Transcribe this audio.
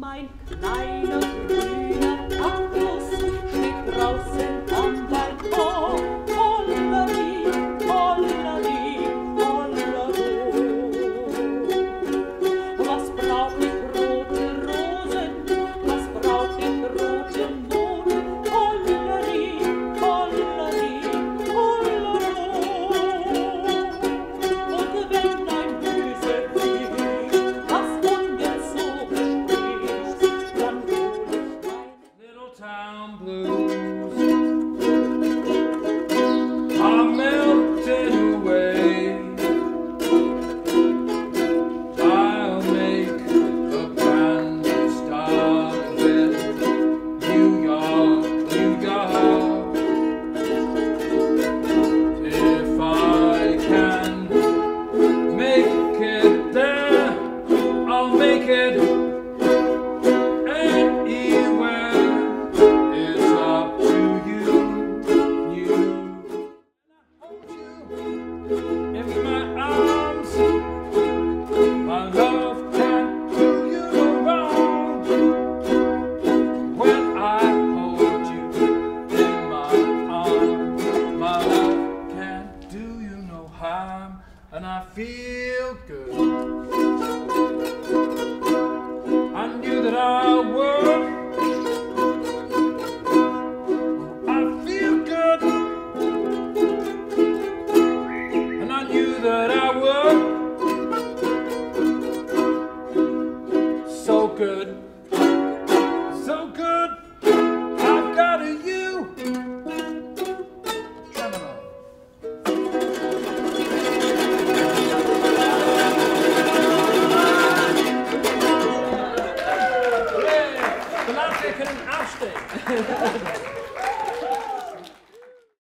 mein kleiner grüner Apfel. And even it's up to you. I hold you in my arms. My love can do you no wrong when I hold you in my arms. My love can do you no harm, and I feel good. American Ashton.